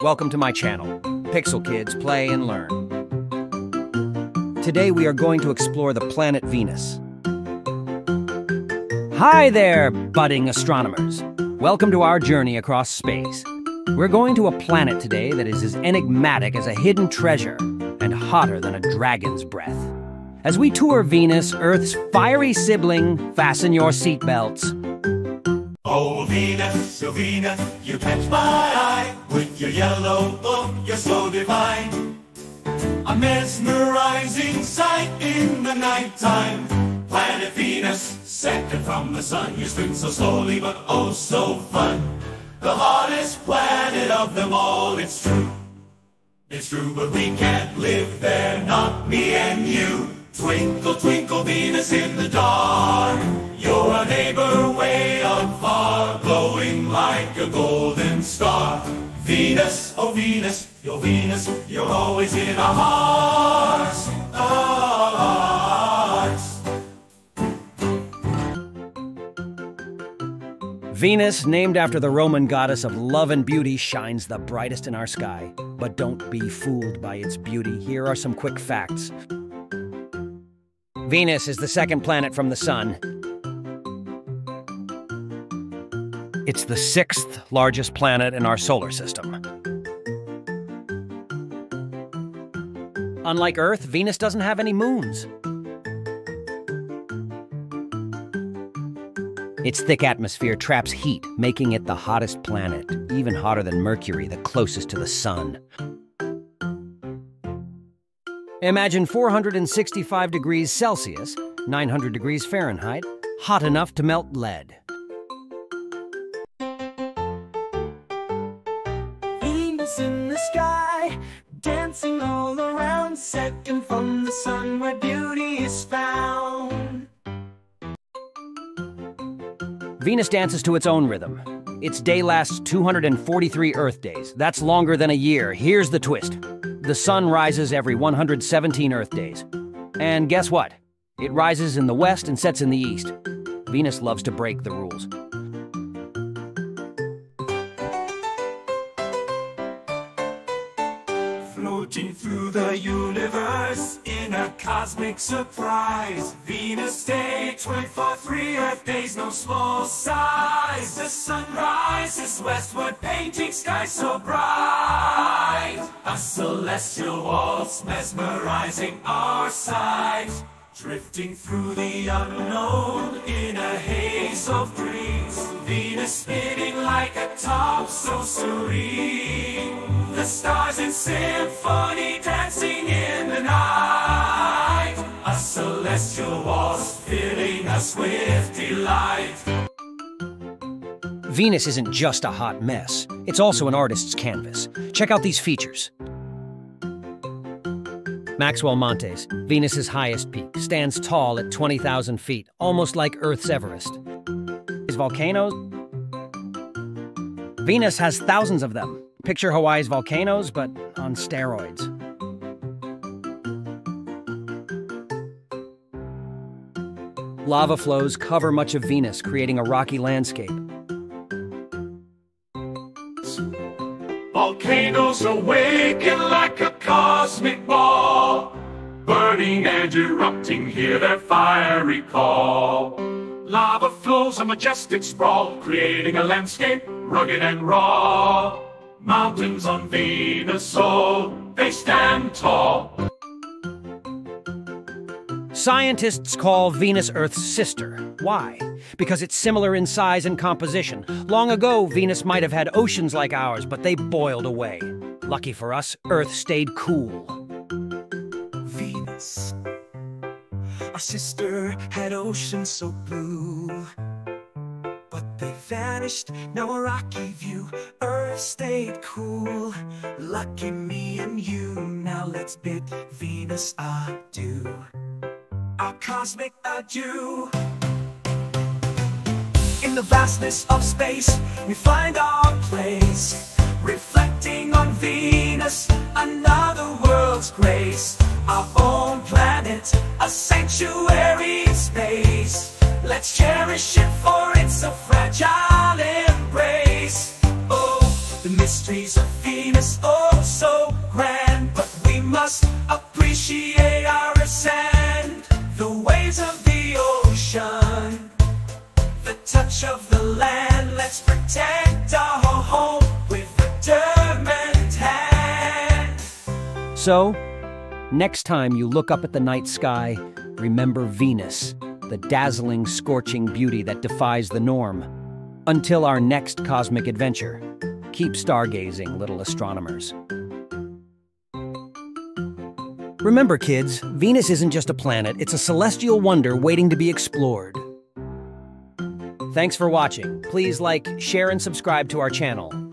Welcome to my channel, Pixel Kids Play and Learn. Today we are going to explore the planet Venus. Hi there, budding astronomers. Welcome to our journey across space. We're going to a planet today that is as enigmatic as a hidden treasure and hotter than a dragon's breath. As we tour Venus, Earth's fiery sibling, fasten your seatbelts. Oh, Venus, oh, Venus, you catch my eye with your yellow look, you're so divine. A mesmerizing sight in the nighttime. Planet Venus, second from the sun, you spin so slowly but oh so fun. The hottest planet of them all, it's true. It's true, but we can't live there, not me and you. Twinkle, twinkle, Venus in the dark. A neighbor way up far, glowing like a golden star. Venus, oh Venus, you're Venus, you're always in our hearts. Our hearts. Venus, named after the Roman goddess of love and beauty, shines the brightest in our sky. But don't be fooled by its beauty. Here are some quick facts. Venus is the second planet from the Sun. It's the sixth largest planet in our solar system. Unlike Earth, Venus doesn't have any moons. Its thick atmosphere traps heat, making it the hottest planet, even hotter than Mercury, the closest to the Sun. Imagine 465 degrees Celsius, 900 degrees Fahrenheit, hot enough to melt lead. In the sky, dancing all around, second from the sun where beauty is found. Venus dances to its own rhythm. Its day lasts 243 Earth days. That's longer than a year. Here's the twist the sun rises every 117 Earth days. And guess what? It rises in the west and sets in the east. Venus loves to break the rules. The universe in a cosmic surprise. Venus Day, 24 three Earth days, no small size. The sun rises westward, painting sky so bright. A celestial waltz mesmerizing our sight. Drifting through the unknown in a haze of dreams. Venus spinning like a top so serene. The stars in symphony dancing in the night. A celestial waltz filling us with delight. Venus isn't just a hot mess, it's also an artist's canvas. Check out these features. Maxwell Montes, Venus's highest peak, stands tall at 20,000 feet, almost like Earth's Everest. Volcanoes? Venus has thousands of them. Picture Hawaii's volcanoes, but on steroids. Lava flows cover much of Venus, creating a rocky landscape. Volcanoes awaken like a cosmic ball, burning and erupting, hear their fiery call. Lava flows a majestic sprawl, creating a landscape rugged and raw. Mountains on Venus, so they stand tall. Scientists call Venus Earth's sister. Why? Because it's similar in size and composition. Long ago, Venus might have had oceans like ours, but they boiled away. Lucky for us, Earth stayed cool. Sister had oceans so blue. But they vanished, now a rocky view. Earth stayed cool. Lucky me and you. Now let's bid Venus adieu. Our cosmic adieu. In the vastness of space, we find our place. Sanctuary space. Let's cherish it for it's a fragile embrace. Oh, the mysteries of Venus. Oh so grand, but we must appreciate our sand, the waves of the ocean, the touch of the land. Let's protect our home with a determined hand. So, next time you look up at the night sky, remember Venus, the dazzling, scorching beauty that defies the norm. Until our next cosmic adventure, keep stargazing, little astronomers. Remember, kids, Venus isn't just a planet, it's a celestial wonder waiting to be explored. Thanks for watching. Please like, share, and subscribe to our channel.